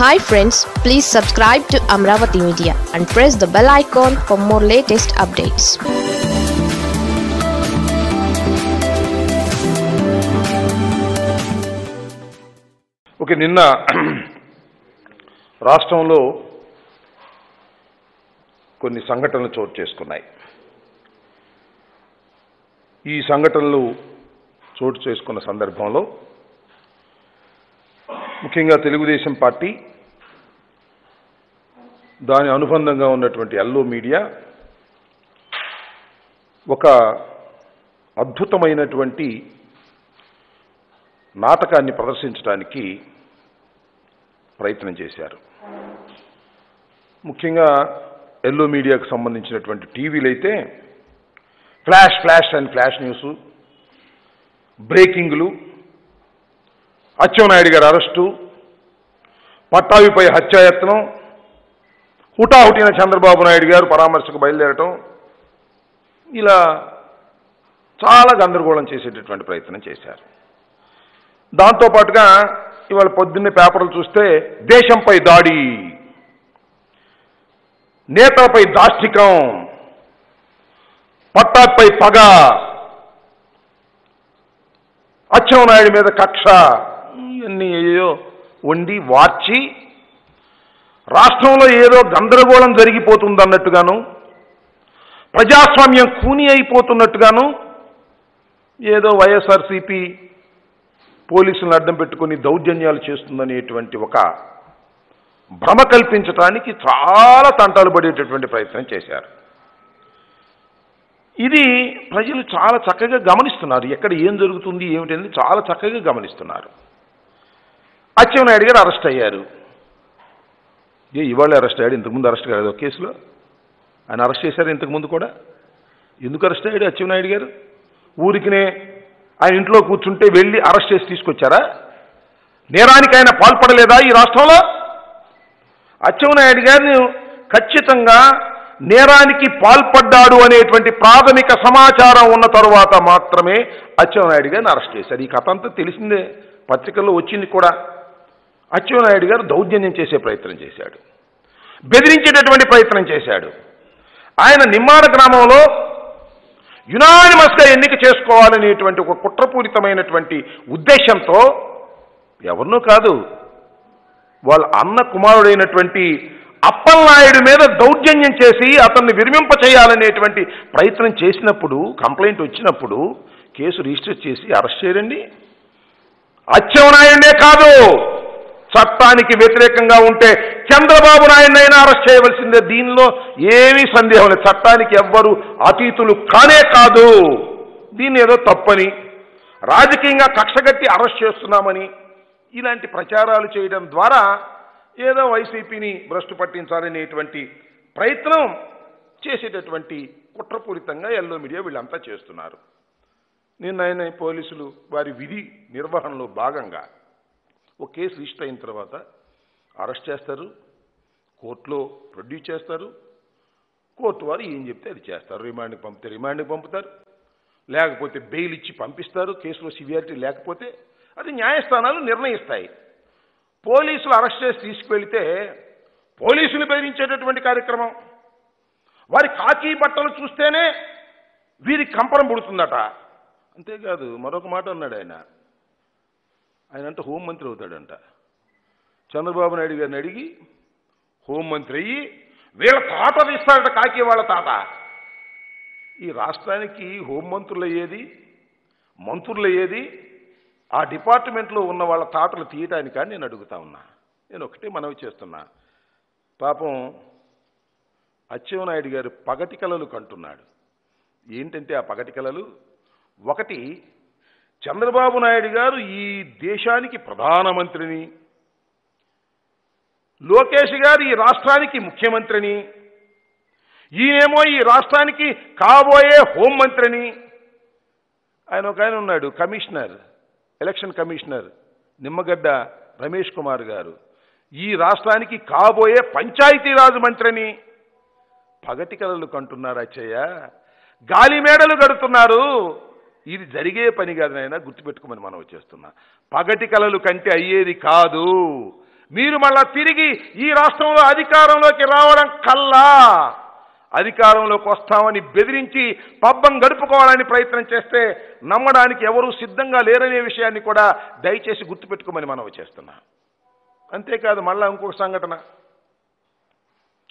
Hi friends please subscribe to Amaravati media and press the bell icon for more latest updates okay నిన్న రాష్ట్రంలో కొన్ని సంఘటనలు చోటు చేసుకున్నాయి. ఈ సంఘటనలు చోటు చేసుకున్న సందర్భంలో ముఖ్యంగా తెలుగుదేశం పార్టీ దాని అనుబంధంగా ఉన్నటువంటి ఎల్లో మీడియా ఒక అద్భుతమైనటువంటి నాటకాన్ని ప్రదర్శించడానికి ప్రయత్నం చేశారు. ముఖ్యంగా ఎల్లో మీడియాకు సంబంధించినటువంటి టీవీలు అయితే flash flash and flash news బ్రేకింగ్లు Atchannaidu గారి అరెస్టు పట్టాభిపై హత్యాయత్నం హుటాహుటిన చంద్రబాబు నాయుడు గారు పరామర్శకు బయలుదేరటం ఇలా చాలా గందరగోళం చేసేటటువంటి ప్రయత్నం చేశారు. దాంతోపాటుగా ఇవాళ పొద్దున్నే పేపర్లు చూస్తే దేశంపై దాడి నేతలపై దాష్టికం పట్టాపై పగ అచ్చెన్నాయుడు మీద కక్ష ఇవన్నీ అయ్యో వండి వార్చి రాష్ట్రంలో ఏదో గందరగోళం జరిగిపోతుందన్నట్టుగాను ప్రజాస్వామ్యం కూని అయిపోతున్నట్టుగాను ఏదో వైఎస్ఆర్సీపీ పోలీసులను అడ్డం పెట్టుకుని దౌర్జన్యాలు చేస్తుందనేటువంటి ఒక భ్రమ కల్పించడానికి చాలా తంటాలు పడేటటువంటి ప్రయత్నం చేశారు. ఇది ప్రజలు చాలా చక్కగా గమనిస్తున్నారు. ఎక్కడ ఏం జరుగుతుంది ఏమిటనేది చాలా చక్కగా గమనిస్తున్నారు. అచ్చెన్నాయుడు గారు అరెస్ట్ అయ్యారు. ఏ ఇవాళ అరెస్ట్ అయ్యాడు ఇంతకుముందు అరెస్ట్ కాలేదు ఒక కేసులో. ఆయన అరెస్ట్ చేశారు ఇంతకుముందు కూడా. ఎందుకు అరెస్ట్ అయ్యాడు అచ్చెన్నాయుడు గారు? ఊరికినే ఆయన ఇంట్లో కూర్చుంటే వెళ్ళి అరెస్ట్ చేసి తీసుకొచ్చారా? నేరానికి ఆయన పాల్పడలేదా ఈ రాష్ట్రంలో? అచ్చెన్నాయుడు గారిని ఖచ్చితంగా నేరానికి పాల్పడ్డాడు అనేటువంటి ప్రాథమిక సమాచారం ఉన్న తరువాత మాత్రమే అచ్చెన్నాయుడు గారిని అరెస్ట్ చేశారు. ఈ కథ అంతా తెలిసిందే. పత్రికల్లో వచ్చింది కూడా. అచ్చెన్నాయుడు గారు దౌర్జన్యం చేసే ప్రయత్నం చేశాడు. బెదిరించేటటువంటి ప్రయత్నం చేశాడు. ఆయన నిమ్మాడ గ్రామంలో యునానిమస్గా ఎన్నిక చేసుకోవాలనేటువంటి ఒక కుట్రపూరితమైనటువంటి ఉద్దేశంతో ఎవరినూ కాదు వాళ్ళ అన్న కుమారుడైనటువంటి అప్పలనాయుడు మీద దౌర్జన్యం చేసి అతన్ని విరమింప చేయాలనేటువంటి ప్రయత్నం చేసినప్పుడు కంప్లైంట్ వచ్చినప్పుడు కేసు రిజిస్టర్ చేసి అరెస్ట్ చేయరండి అచ్చెన్నాయుడే కాదు చట్టానికి వ్యతిరేకంగా ఉంటే చంద్రబాబు నాయుడినైనా అరెస్ట్ చేయవలసిందే. దీనిలో ఏమీ సందేహం లేదు. చట్టానికి ఎవ్వరు అతీతులు కానే కాదు. దీన్ని ఏదో తప్పని రాజకీయంగా కక్షగట్టి అరెస్ట్ చేస్తున్నామని ఇలాంటి ప్రచారాలు చేయడం ద్వారా ఏదో వైసీపీని భ్రష్టు పట్టించాలనేటువంటి ప్రయత్నం చేసేటటువంటి కుట్రపూరితంగా ఎల్లో మీడియా వీళ్ళంతా చేస్తున్నారు. నిన్న పోలీసులు వారి విధి నిర్వహణలో భాగంగా ఒక కేసు రిజిస్టర్ అయిన తర్వాత అరెస్ట్ చేస్తారు కోర్టులో ప్రొడ్యూస్ చేస్తారు కోర్టు వారు ఏం చెప్తే అది చేస్తారు. రిమాండ్కి పంపితే రిమాండ్కి పంపుతారు లేకపోతే బెయిల్ ఇచ్చి పంపిస్తారు కేసులో సివియారిటీ లేకపోతే అది న్యాయస్థానాలు నిర్ణయిస్తాయి. పోలీసులు అరెస్ట్ చేసి తీసుకువెళితే పోలీసులు బెదిరించేటటువంటి కార్యక్రమం. వారి కాకి బట్టలు చూస్తేనే వీరికి కంపరం పుడుతుందట. అంతేకాదు మరొక మాట అన్నాడు ఆయన. ఆయన అంటే హోంమంత్రి అవుతాడంట. చంద్రబాబు నాయుడు గారిని అడిగి హోంమంత్రి అయ్యి వీళ్ళ తాత తీస్తాడట కాకి వాళ్ళ తాత. ఈ రాష్ట్రానికి హోంమంత్రులు అయ్యేది మంత్రులు అయ్యేది ఆ డిపార్ట్మెంట్లో ఉన్న వాళ్ళ తాతలు తీయటానికా నేను అడుగుతా ఉన్నా. నేను ఒకటే మనవి చేస్తున్నా. పాపం అచ్చెవనాయుడు గారు పగటి కలలు కంటున్నాడు. ఏంటంటే ఆ పగటి కలలు? ఒకటి చంద్రబాబు నాయుడు గారు ఈ దేశానికి ప్రధానమంత్రిని లోకేష్ గారు ఈ రాష్ట్రానికి ముఖ్యమంత్రిని ఈయనేమో ఈ రాష్ట్రానికి కాబోయే హోంమంత్రిని ఆయన ఒక ఆయన ఉన్నాడు commissioner election commissioner Nimmagadda Ramesh Kumar గారు. ఈ రాష్ట్రానికి కాబోయే పంచాయతీరాజ్ మంత్రిని. పగటి కలలు కంటున్నారు అచ్చయ్య. గాలి మేడలు గడుతున్నారు ఇది జరిగే పని కాదు నాయన గుర్తుపెట్టుకోమని మనం వచ్చేస్తున్నా. పగటి కలలు కంటే అయ్యేది కాదు. మీరు మళ్ళా తిరిగి ఈ రాష్ట్రంలో అధికారంలోకి రావడం కల్లా. అధికారంలోకి వస్తామని బెదిరించి పబ్బం గడుపుకోవాలని ప్రయత్నం చేస్తే నమ్మడానికి ఎవరూ సిద్ధంగా లేరనే విషయాన్ని కూడా దయచేసి గుర్తుపెట్టుకోమని మనం చేస్తున్నా అంతేకాదు మళ్ళా ఇంకొక సంఘటన.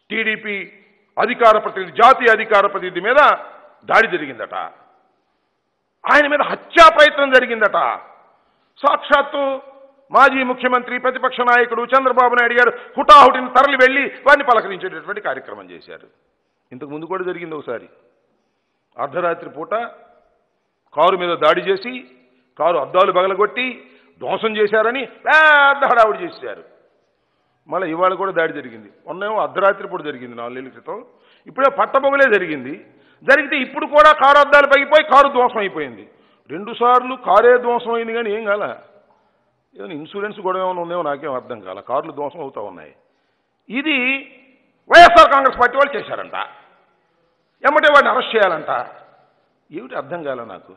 టీడీపీ అధికార ప్రతినిధి జాతీయ అధికార ప్రతినిధి మీద దాడి జరిగిందట. ఆయన మీద హత్యా ప్రయత్నం జరిగిందట. సాక్షాత్తు మాజీ ముఖ్యమంత్రి ప్రతిపక్ష నాయకుడు చంద్రబాబు నాయుడు గారు హుటాహుటిని తరలి వెళ్ళి వారిని పలకరించేటటువంటి కార్యక్రమం చేశారు. ఇంతకు ముందు కూడా జరిగింది ఒకసారి. అర్ధరాత్రి పూట కారు మీద దాడి చేసి కారు అద్దాలు బగలగొట్టి ధ్వంసం చేశారని పెద్ద హడావుడి చేశారు. మళ్ళీ ఇవాళ కూడా దాడి జరిగింది. మొన్నేమో అర్ధరాత్రి పూట జరిగింది నాలుగేళ్ళ క్రితం. ఇప్పుడే పట్టపొగలే జరిగింది. జరిగితే ఇప్పుడు కూడా కారు అద్దాలు పగిపోయి కారు ధ్వంసం అయిపోయింది. రెండు సార్లు కారే ధ్వంసం అయింది కానీ ఏం కాల. ఏదైనా ఇన్సూరెన్స్ కూడా ఏమైనా ఉందేమో నాకేం అర్థం కాల. కార్లు ధ్వంసం అవుతూ ఉన్నాయి. ఇది వైఎస్ఆర్ కాంగ్రెస్ పార్టీ వాళ్ళు చేశారంట. ఎమ్మటే వాడిని అరెస్ట్ చేయాలంట. ఏమిటి అర్థం కాల నాకు?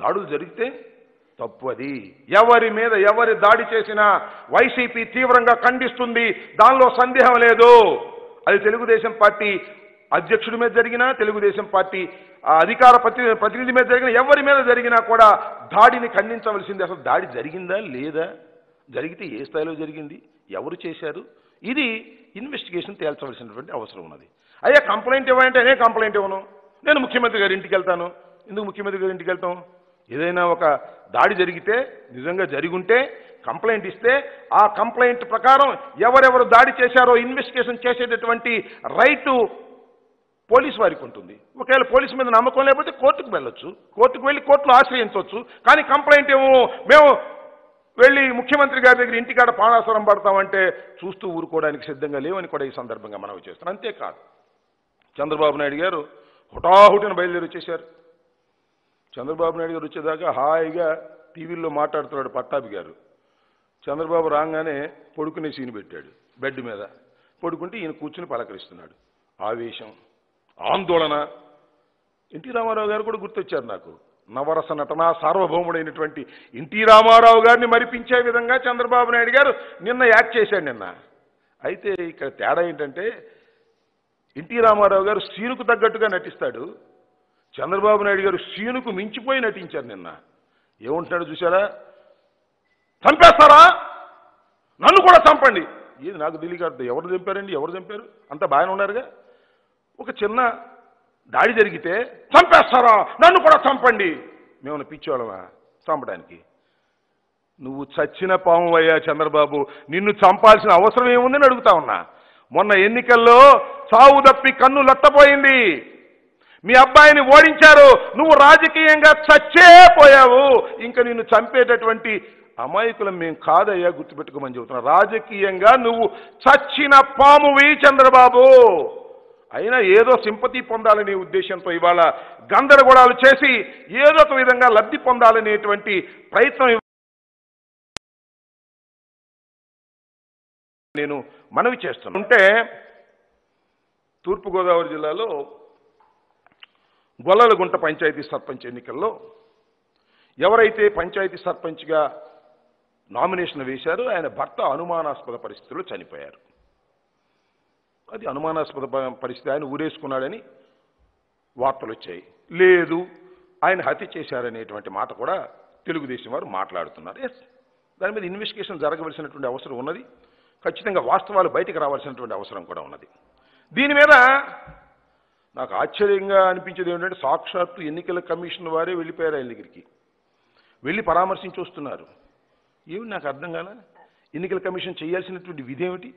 దాడులు జరిగితే తప్పు అది. ఎవరి మీద ఎవరి దాడి చేసినా వైసీపీ తీవ్రంగా ఖండిస్తుంది. దానిలో సందేహం లేదు. అది తెలుగుదేశం పార్టీ అధ్యక్షుడి మీద జరిగినా తెలుగుదేశం పార్టీ ఆ, అధికార ప్రతి ప్రతినిధి మీద జరిగినా ఎవరి మీద జరిగినా కూడా దాడిని ఖండించవలసింది. అసలు దాడి జరిగిందా లేదా? జరిగితే ఏ స్థాయిలో జరిగింది? ఎవరు చేశారు? ఇది ఇన్వెస్టిగేషన్ తేల్చవలసినటువంటి అవసరం ఉన్నది. అయ్యా కంప్లైంట్ ఇవ్వాలంటే నేను కంప్లైంట్ ఇవ్వను? నేను ముఖ్యమంత్రి గారి ఇంటికి వెళ్తాను. ఎందుకు ముఖ్యమంత్రి గారి ఇంటికి వెళ్తాం? ఏదైనా ఒక దాడి జరిగితే నిజంగా జరిగుంటే కంప్లైంట్ ఇస్తే ఆ కంప్లైంట్ ప్రకారం ఎవరెవరు దాడి చేశారో ఇన్వెస్టిగేషన్ చేసేటటువంటి రైటు పోలీస్ వారికి ఉంటుంది. ఒకవేళ పోలీసు మీద నమ్మకం లేకపోతే కోర్టుకు వెళ్ళొచ్చు. కోర్టుకు వెళ్ళి కోర్టులో ఆశ్రయించవచ్చు కానీ కంప్లైంట్ ఏమో మేము వెళ్ళి ముఖ్యమంత్రి గారి దగ్గర ఇంటికాడ పానాసరం పడతామంటే చూస్తూ ఊరుకోవడానికి సిద్ధంగా లేవని కూడా ఈ సందర్భంగా మనవి చేస్తున్నాం అంతేకాదు చంద్రబాబు నాయుడు గారు హుటాహుటిన బయలుదేరి వచ్చేశారు. చంద్రబాబు నాయుడు గారు వచ్చేదాకా హాయిగా టీవీల్లో మాట్లాడుతున్నాడు పట్టాభి గారు. చంద్రబాబు రాగానే పడుకునే సీన్ పెట్టాడు బెడ్ మీద. పడుకుంటే ఈయన కూర్చుని పలకరిస్తున్నాడు. ఆవేశం ఆందోళన. ఎన్టీ రామారావు గారు కూడా గుర్తొచ్చారు నాకు. నవరస నటన సార్వభౌముడైనటువంటి ఎన్టీ రామారావు గారిని మరిపించే విధంగా చంద్రబాబు నాయుడు గారు నిన్న యాక్ట్ చేశాడు నిన్న. అయితే ఇక్కడ తేడా ఏంటంటే ఎన్టీ రామారావు గారు సీనుకు తగ్గట్టుగా నటిస్తాడు. చంద్రబాబు నాయుడు గారు సీనుకు మించిపోయి నటించారు నిన్న. ఏముంటున్నాడు చూసారా చంపేస్తారా? నన్ను కూడా చంపండి. ఏది నాకు తెలియదు ఎవరు చంపారండి? ఎవరు చంపారు? అంత బాగానే ఉన్నారుగా. ఒక చిన్న దాడి జరిగితే చంపేస్తారా? నన్ను కూడా చంపండి. మేము పిచ్చోళ్ళమా? చంపడానికి. నువ్వు చచ్చిన పాము అయ్యా చంద్రబాబు నిన్ను చంపాల్సిన అవసరం ఏముందని అడుగుతా ఉన్నా. మొన్న ఎన్నికల్లో చావు తప్పి కన్ను లట్టపోయింది మీ అబ్బాయిని ఓడించారు. నువ్వు రాజకీయంగా చచ్చే పోయావు. ఇంకా నిన్ను చంపేటటువంటి అమాయకులం మేము కాదయ్యా గుర్తుపెట్టుకోమని చెబుతున్నా. రాజకీయంగా నువ్వు చచ్చిన పామువి చంద్రబాబు. అయినా ఏదో సింపతి పొందాలనే ఉద్దేశంతో ఇవాళ గందరగోళాలు చేసి ఏదో ఒక విధంగా లబ్ధి పొందాలనేటువంటి ప్రయత్నం నేను మనవి చేస్తున్నాను. అంటే తూర్పుగోదావరి జిల్లాలో గొల్లలగుంట పంచాయతీ సర్పంచ్ ఎన్నికల్లో ఎవరైతే పంచాయతీ సర్పంచ్గా నామినేషన్ వేశారో ఆయన భర్త అనుమానాస్పద పరిస్థితుల్లో చనిపోయారు. అది అనుమానాస్పద పరిస్థితి. ఆయన ఊరేసుకున్నాడని వార్తలు వచ్చాయి లేదు ఆయన హత్య చేశారనేటువంటి మాట కూడా తెలుగుదేశం వారు మాట్లాడుతున్నారు. ఎస్ దాని మీద ఇన్వెస్టిగేషన్ జరగవలసినటువంటి అవసరం ఉన్నది. ఖచ్చితంగా వాస్తవాలు బయటకు రావాల్సినటువంటి అవసరం కూడా ఉన్నది. దీని మీద నాకు ఆశ్చర్యంగా అనిపించేది ఏంటంటే సాక్షాత్తు ఎన్నికల కమిషన్ వారే వెళ్ళిపోయారు ఆయన దగ్గరికి. వెళ్ళి పరామర్శించి వస్తున్నారు ఏమి నాకు అర్థం కాల? ఎన్నికల కమిషన్ చేయాల్సినటువంటి విధేమిటి ఏమిటి?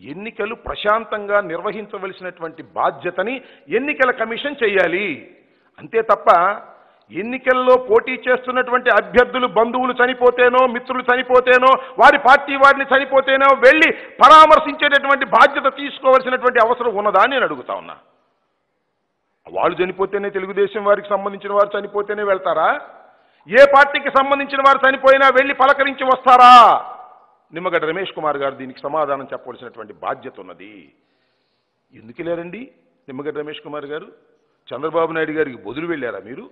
ఎన్నికలు ప్రశాంతంగా నిర్వహించవలసినటువంటి బాధ్యతని ఎన్నికల కమిషన్ చేయాలి అంతే తప్ప ఎన్నికల్లో పోటీ చేస్తున్నటువంటి అభ్యర్థులు బంధువులు చనిపోతేనో మిత్రులు చనిపోతేనో వారి పార్టీ వారిని చనిపోతేనో వెళ్ళి పరామర్శించేటటువంటి బాధ్యత తీసుకోవాల్సినటువంటి అవసరం ఉన్నదా నేను అడుగుతా ఉన్నా. వాళ్ళు చనిపోతేనే తెలుగుదేశం వారికి సంబంధించిన వారు చనిపోతేనే వెళ్తారా? ఏ పార్టీకి సంబంధించిన వారు చనిపోయినా వెళ్ళి పలకరించి వస్తారా? నిమ్మగడ్డ రమేష్ కుమార్ గారు దీనికి సమాధానం చెప్పవలసినటువంటి బాధ్యత ఉన్నది. ఎందుకు లేరండి నిమ్మగడ్డ రమేష్ కుమార్ గారు? చంద్రబాబు నాయుడు గారికి బదులు వెళ్ళారా మీరు?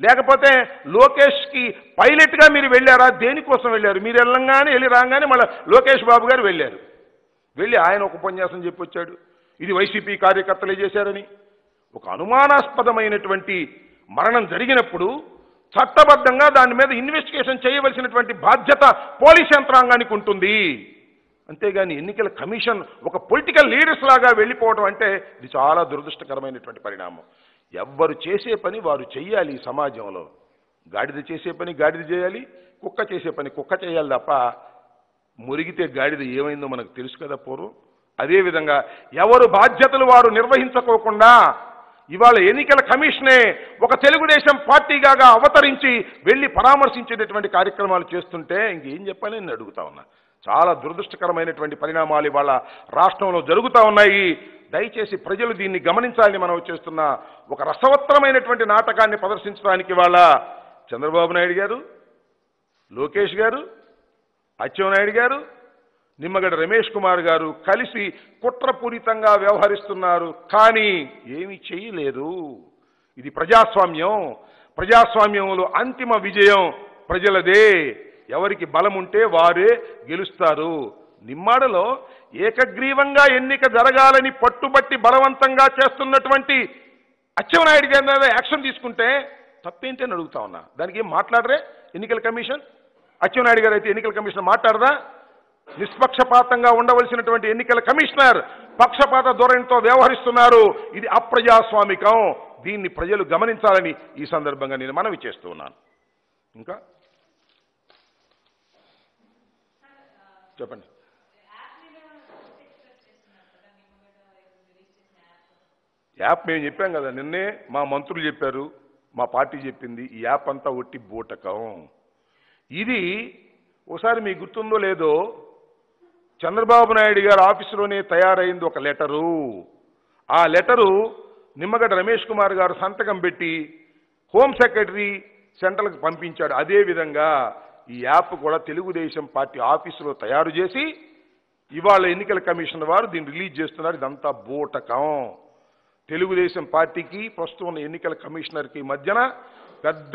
లేకపోతే లోకేష్కి పైలట్గా మీరు వెళ్ళారా? దేనికోసం వెళ్ళారు? మీరు వెళ్ళంగానే వెళ్ళి రాగానే మళ్ళీ లోకేష్ బాబు గారు వెళ్ళారు. వెళ్ళి ఆయన ఒక ఉపన్యాసం చెప్పి వచ్చాడు. ఇది వైసీపీ కార్యకర్తలే చేశారని. ఒక అనుమానాస్పదమైనటువంటి మరణం జరిగినప్పుడు చట్టబద్ధంగా దాని మీద ఇన్వెస్టిగేషన్ చేయవలసినటువంటి బాధ్యత పోలీస్ యంత్రాంగానికి ఉంటుంది. అంతేగాని ఎన్నికల కమిషన్ ఒక పొలిటికల్ లీడర్స్ లాగా వెళ్ళిపోవడం అంటే ఇది చాలా దురదృష్టకరమైనటువంటి పరిణామం. ఎవ్వరు చేసే పని వారు చెయ్యాలి ఈ సమాజంలో. గాడిద చేసే పని గాడిద చేయాలి కుక్క చేసే పని కుక్క చేయాలి తప్ప మురిగితే గాడిద ఏమైందో మనకు తెలుసు కదా పూర్వం. అదేవిధంగా ఎవరు బాధ్యతలు వారు నిర్వహించుకోకుండా ఇవాళ ఎన్నికల కమిషనే ఒక తెలుగుదేశం పార్టీగా అవతరించి వెళ్ళి పరామర్శించేటటువంటి కార్యక్రమాలు చేస్తుంటే ఇంకేం చెప్పాలి నేను అడుగుతా ఉన్నా. చాలా దురదృష్టకరమైనటువంటి పరిణామాలు ఇవాళ రాష్ట్రంలో జరుగుతూ ఉన్నాయి. దయచేసి ప్రజలు దీన్ని గమనించాలని మనం చేస్తున్న ఒక రసవత్తరమైనటువంటి నాటకాన్ని ప్రదర్శించడానికి ఇవాళ చంద్రబాబు నాయుడు గారు లోకేష్ గారు అచ్చెన్నాయుడు గారు నిమ్మగడ రమేష్ కుమార్ గారు కలిసి కుట్రపూరితంగా వ్యవహరిస్తున్నారు. కానీ ఏమీ చేయలేదు. ఇది ప్రజాస్వామ్యం. ప్రజాస్వామ్యంలో అంతిమ విజయం ప్రజలదే. ఎవరికి బలం ఉంటే వారే గెలుస్తారు. నిమ్మాడలో ఏకగ్రీవంగా ఎన్నిక జరగాలని పట్టుబట్టి బలవంతంగా చేస్తున్నటువంటి అచ్చెవనాయుడు గారి మీద యాక్షన్ తీసుకుంటే తప్పేంటి అని అడుగుతా ఉన్నా. దానికి ఏం మాట్లాడరే? ఎన్నికల కమిషన్? అచ్చెవనాయుడు గారు అయితే ఎన్నికల కమిషన్ మాట్లాడదా? నిష్పక్షపాతంగా ఉండవలసినటువంటి ఎన్నికల కమిషనర్ పక్షపాత ధోరణితో వ్యవహరిస్తున్నారు. ఇది అప్రజాస్వామికం. దీన్ని ప్రజలు గమనించాలని ఈ సందర్భంగా నేను మనవి చేస్తూ ఉన్నాను. ఇంకా? చెప్పండి. యాప్ మేము చెప్పాం కదా నిన్నే మా మంత్రులు చెప్పారు మా పార్టీ చెప్పింది ఈ యాప్ అంతా ఒట్టి బూటకం. ఇది ఒకసారి మీకు గుర్తుందో లేదో చంద్రబాబు నాయుడు గారి ఆఫీసులోనే తయారైంది ఒక లెటరు. ఆ లెటరు నిమ్మగడ్డ రమేష్ కుమార్ గారు సంతకం పెట్టి హోమ్ సెక్రటరీ సెంట్రల్కి పంపించాడు. అదేవిధంగా ఈ యాప్ కూడా తెలుగుదేశం పార్టీ ఆఫీసులో తయారు చేసి ఇవాళ ఎన్నికల కమిషన్ వారు దీన్ని రిలీజ్ చేస్తున్నారు. ఇదంతా బూటకం. తెలుగుదేశం పార్టీకి ప్రస్తుతం ఉన్న ఎన్నికల కమిషనర్కి మధ్యన పెద్ద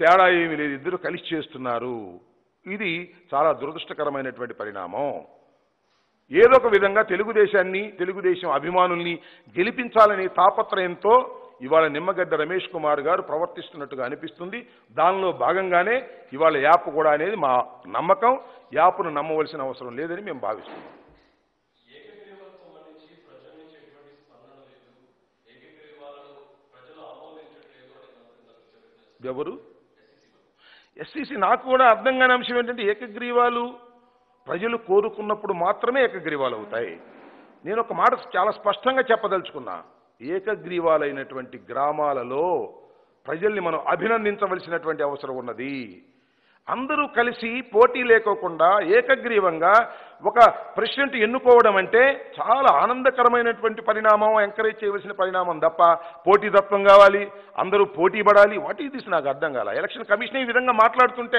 తేడా ఏమీ లేదు. ఇద్దరు కలిసి చేస్తున్నారు. ఇది చాలా దురదృష్టకరమైనటువంటి పరిణామం. ఏదో ఒక విధంగా తెలుగుదేశాన్ని తెలుగుదేశం అభిమానుల్ని గెలిపించాలనే తాపత్రయంతో ఇవాళ నిమ్మగడ్డ రమేష్ కుమార్ గారు ప్రవర్తిస్తున్నట్టుగా అనిపిస్తుంది. దానిలో భాగంగానే ఇవాళ యాప్ కూడా అనేది మా నమ్మకం. యాప్ను నమ్మవలసిన అవసరం లేదని మేము భావిస్తున్నాం. ఎవరు? ఎస్సీసీ నాకు కూడా అర్థం కాని అంశం ఏంటంటే ఏకగ్రీవాలు ప్రజలు కోరుకున్నప్పుడు మాత్రమే ఏకగ్రీవాలు అవుతాయి. నేను ఒక మాట చాలా స్పష్టంగా చెప్పదలుచుకున్నా. ఏకగ్రీవాలైనటువంటి గ్రామాలలో ప్రజల్ని మనం అభినందించవలసినటువంటి అవసరం ఉన్నది. అందరూ కలిసి పోటీ లేకోకుండా ఏకగ్రీవంగా ఒక ప్రెసిడెంట్ ఎన్నుకోవడం అంటే చాలా ఆనందకరమైనటువంటి పరిణామం ఎంకరేజ్ చేయవలసిన పరిణామం తప్ప పోటీతత్వం కావాలి అందరూ పోటీ పడాలి. వాట్ ఈస్ దిస్ నాకు అర్థం కాల. ఎలక్షన్ కమిషన్ ఈ విధంగా మాట్లాడుతుంటే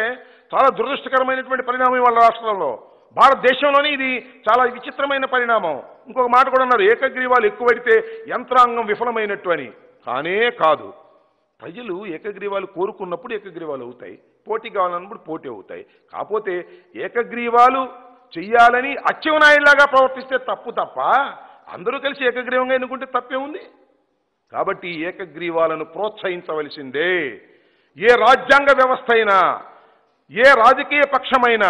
చాలా దురదృష్టకరమైనటువంటి పరిణామం వాళ్ళ రాష్ట్రంలో. భారతదేశంలోనే ఇది చాలా విచిత్రమైన పరిణామం. ఇంకొక మాట కూడా అన్నారు ఏకగ్రీవాలు ఎక్కువడితే యంత్రాంగం విఫలమైనట్టు అని. కానే కాదు. ప్రజలు ఏకగ్రీవాలు కోరుకున్నప్పుడు ఏకగ్రీవాలు అవుతాయి పోటీ కావాలన్నప్పుడు పోటీ అవుతాయి. కాకపోతే ఏకగ్రీవాలు చెయ్యాలని అచ్చెవనాయుడిలాగా ప్రవర్తిస్తే తప్పు తప్ప అందరూ కలిసి ఏకగ్రీవంగా ఎన్నుకుంటే తప్పే ఉంది. కాబట్టి ఏకగ్రీవాలను ప్రోత్సహించవలసిందే. ఏ రాజ్యాంగ వ్యవస్థ అయినా ఏ రాజకీయ పక్షమైనా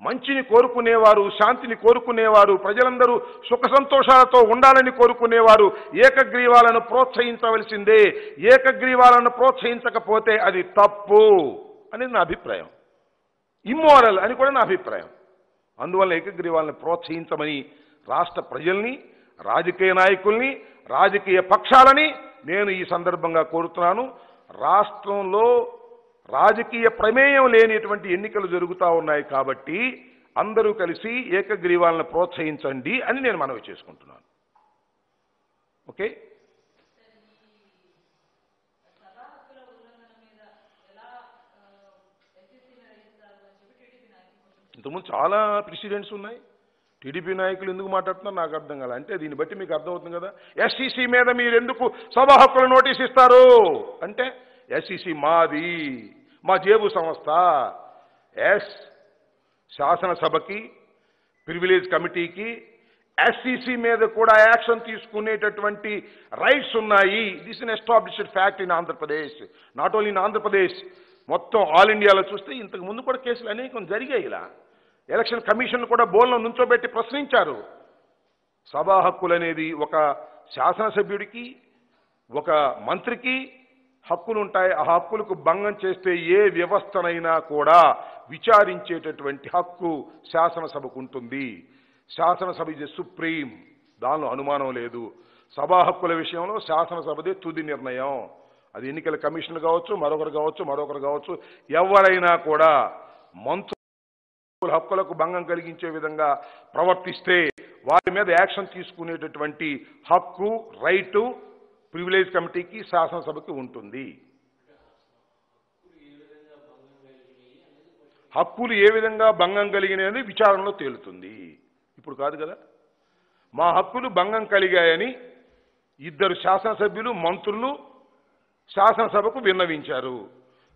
మంచిని కోరుకునేవారు శాంతిని కోరుకునేవారు ప్రజలందరూ సుఖ సంతోషాలతో ఉండాలని కోరుకునేవారు ఏకగ్రీవాలను ప్రోత్సహించవలసిందే. ఏకగ్రీవాలను ప్రోత్సహించకపోతే అది తప్పు అనేది నా అభిప్రాయం. ఇమ్మోరల్ అని కూడా నా అభిప్రాయం. అందువల్ల ఏకగ్రీవాలను ప్రోత్సహించమని రాష్ట్ర ప్రజల్ని రాజకీయ నాయకుల్ని రాజకీయ పక్షాలని నేను ఈ సందర్భంగా కోరుతున్నాను. రాష్ట్రంలో రాజకీయ ప్రమేయం లేనిటువంటి ఎన్నికలు జరుగుతూ ఉన్నాయి కాబట్టి అందరూ కలిసి ఏకగ్రీవాలను ప్రోత్సహించండి అని నేను మనవి చేసుకుంటున్నాను. ఓకే? ఇంతకుముందు చాలా ప్రెసిడెంట్స్ ఉన్నాయి. టీడీపీ నాయకులు ఎందుకు మాట్లాడుతున్నారు నాకు అర్థం కాలే. అంటే దీన్ని బట్టి మీకు అర్థమవుతుంది కదా. ఎస్సీసీ మీద మీరు ఎందుకు సభా హక్కులు నోటీస్ ఇస్తారు? అంటే ఎస్సీసీ మాది. మా జేబు సంస్థ. ఎస్. శాసనసభకి ప్రివిలేజ్ కమిటీకి ఎస్సీసీ మీద కూడా యాక్షన్ తీసుకునేటటువంటి రైట్స్ ఉన్నాయి. This in established fact in Andhra Pradesh not only in Andhra Pradesh మొత్తం ఆల్ ఇండియాలో చూస్తే ఇంతకు ముందు కూడా కేసులు అనేకం జరిగాయి ఇలా. ఎలక్షన్ కమిషన్ కూడా బోల్లో నుంచోబెట్టి ప్రశ్నించారు. సభా హక్కులు అనేది ఒక శాసనసభ్యుడికి ఒక మంత్రికి హక్కులు ఉంటాయి ఆ హక్కులకు భంగం చేస్తే ఏ వ్యవస్థనైనా కూడా విచారించేటటువంటి హక్కు శాసనసభకు ఉంటుంది. శాసనసభ ఇది సుప్రీం. దానిలో అనుమానం లేదు. సభా హక్కుల విషయంలో శాసనసభదే తుది నిర్ణయం. అది ఎన్నికల కమిషన్ కావచ్చు మరొకరు కావచ్చు మరొకరు కావచ్చు ఎవరైనా కూడా మంత్రుల హక్కులకు భంగం కలిగించే విధంగా ప్రవర్తిస్తే వారి మీద యాక్షన్ తీసుకునేటటువంటి హక్కు రైటు ప్రివిలేజ్ కమిటీకి శాసనసభకి ఉంటుంది. హక్కులు ఏ విధంగా భంగం కలిగినాయని విచారణలో తేలుతుంది. ఇప్పుడు కాదు కదా? మా హక్కులు భంగం కలిగాయని ఇద్దరు శాసనసభ్యులు మంత్రులు శాసనసభకు విన్నవించారు.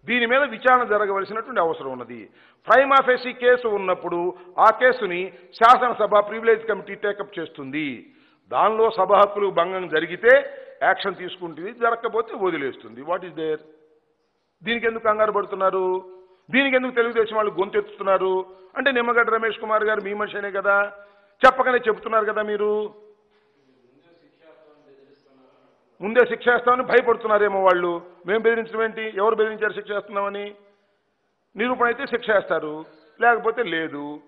దీని మీద విచారణ జరగవలసినటువంటి అవసరం ఉన్నది. ప్రైమ్ ఆఫీసీ కేసు ఉన్నప్పుడు ఆ కేసుని శాసనసభ ప్రివిలేజ్ కమిటీ టేకప్ చేస్తుంది. దానిలో సభ హక్కులు భంగం జరిగితే యాక్షన్ తీసుకుంటుంది జరగకపోతే వదిలేస్తుంది. వాట్ ఈస్ దేర్ దీనికి ఎందుకు కంగారు పడుతున్నారు? దీనికి ఎందుకు తెలుగుదేశం వాళ్ళు గొంతెత్తుతున్నారు అంటే నిమ్మగడ్డ రమేష్ కుమార్ గారు మీ మనిషినే కదా. చెప్పకనే చెప్తున్నారు కదా మీరు. ముందే శిక్ష వేస్తామని భయపడుతున్నారేమో వాళ్ళు. మేము బెదిరించడం ఏంటి? ఎవరు బెదిరించారు శిక్ష వేస్తున్నామని? నిరూపణ అయితే శిక్ష వేస్తారు. లేకపోతే లేదు.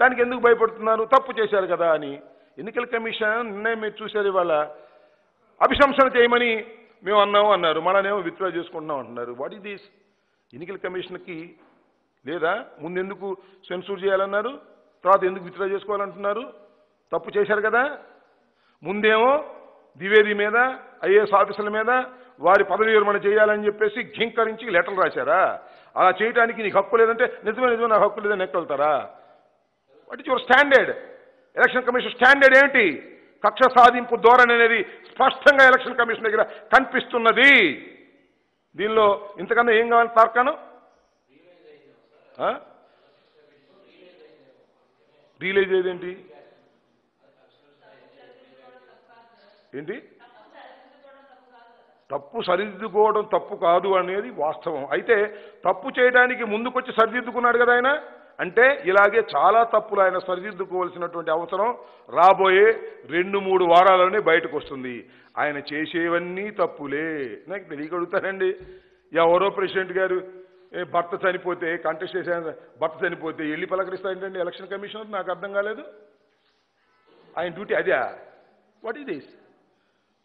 దానికి ఎందుకు భయపడుతున్నారు? తప్పు చేశారు కదా అని. ఎన్నికల కమిషన్ నిర్ణయం మీరు చూశారు ఇవాళ అభిశంసన చేయమని మేము అన్నాము అన్నారు. మననేమో విత్డ్రా చేసుకుంటున్నాం అంటున్నారు. వాట్ ఈస్ దిస్ ఎన్నికల కమిషన్కి లేదా ముందెందుకు సెన్సూర్ చేయాలన్నారు? తర్వాత ఎందుకు విత్డ్రా చేసుకోవాలంటున్నారు? తప్పు చేశారు కదా? ముందేమో ద్వివేది మీద ఐఏఎస్ ఆఫీసర్ల మీద వారి పదవి విరమణ చేయాలని చెప్పేసి ఘింకరించి లెటర్లు రాశారా? అలా చేయడానికి నీకు హక్కు లేదంటే నిజమే నిజమే నాకు హక్కు లేదని ఎక్కలుతారా what is your standard election commission standard ఏమిటి కక్ష సాధింపు ధోరణి అనేది స్పష్టంగా ఎలక్షన్ కమిషన్ దగ్గర కనిపిస్తున్నది. దీనిలో ఇంతకన్నా ఏం కావాలి తార్కాను రియలైజ్ ఏదేంటి ఏంటి? తప్పు సరిదిద్దుకోవడం తప్పు కాదు అనేది వాస్తవం. అయితే తప్పు చేయడానికి ముందుకొచ్చి సరిదిద్దుకున్నాడు కదా ఆయన? అంటే ఇలాగే చాలా తప్పులు ఆయన సరిదిద్దుకోవాల్సినటువంటి అవసరం రాబోయే రెండు మూడు వారాల్లోనే బయటకు వస్తుంది ఆయన చేసేవన్నీ తప్పులే. నాకు తెలియగలుగుతానండి ఎవరో ప్రెసిడెంట్ గారు ఏ భర్త చనిపోతే కంటెస్ట్ చేసే భర్త చనిపోతే వెళ్ళి పలకరిస్తారంటండి ఎలక్షన్ కమిషనర్? నాకు అర్థం కాలేదు. ఆయన డ్యూటీ అదే. What is this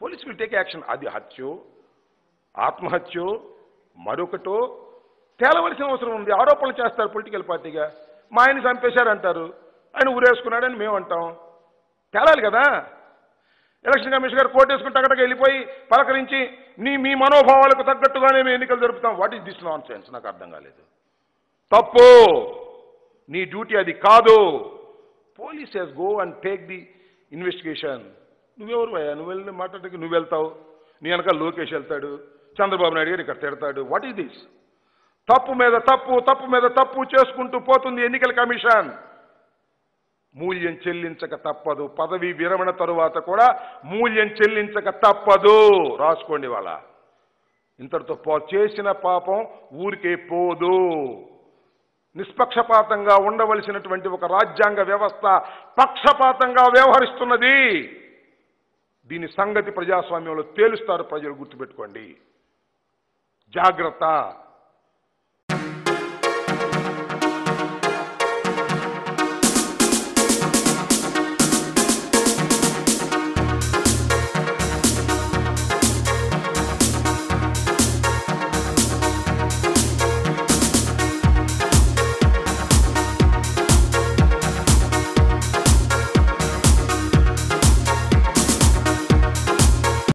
police will take action అది హత్యో ఆత్మహత్యో మరొకటో తేలవలసిన అవసరం ఉంది. ఆరోపణలు చేస్తారు పొలిటికల్ పార్టీగా. మా ఆయన చంపేశారంటారు. ఆయన ఊరేసుకున్నాడని మేము అంటాం తేలాలి కదా. ఎలక్షన్ కమిషన్ గారు కోర్టు వేసుకుని టగటగా వెళ్ళిపోయి పలకరించి నీ మీ మనోభావాలకు తగ్గట్టుగానే మేము ఎన్నికలు జరుపుతాం. What is this nonsense నాకు అర్థం కాలేదు. తప్పు. నీ డ్యూటీ అది కాదు. Police has go and take the investigation నువ్వెవరు అయ్యా నువ్వు వెళ్ళి మాట్లాడడానికి నువ్వు వెళ్తావు. నీ వెనకాల లోకేష్ వెళ్తాడు. చంద్రబాబు నాయుడు గారు ఇక్కడ తిడతాడు. వాట్ ఈస్ దిస్ తప్పు మీద తప్పు తప్పు మీద తప్పు చేసుకుంటూ పోతుంది ఎన్నికల కమిషన్. మూల్యం చెల్లించక తప్పదు. పదవి విరమణ తరువాత కూడా మూల్యం చెల్లించక తప్పదు. రాసుకోండి వాళ్ళ ఇంతటితో పో చేసిన పాపం ఊరికే పోదు. నిష్పక్షపాతంగా ఉండవలసినటువంటి ఒక రాజ్యాంగ వ్యవస్థ పక్షపాతంగా వ్యవహరిస్తున్నది. దీని సంగతి ప్రజాస్వామ్యంలో తేలుస్తారు ప్రజలు గుర్తుపెట్టుకోండి. జాగ్రత్త.